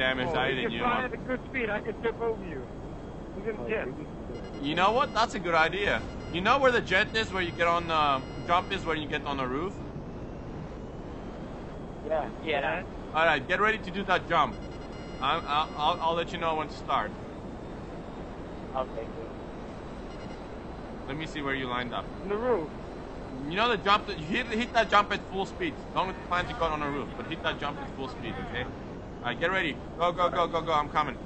damage Oh, I didn't, you're you flying at a good speed, I can jump over you. At jet. You know what? That's a good idea. You know where the jet is, where you get on the jump is, where you get on the roof. Yeah. Yeah. All right, get ready to do that jump. I'm, I'll, I'll, I'll let you know when to start. Okay. Let me see where you lined up. On the roof. You know the jump. Hit, hit that jump at full speed. Don't plan to go on the roof, but hit that jump at full speed. Okay. All right, get ready. Go, go, go, go, go. I'm coming.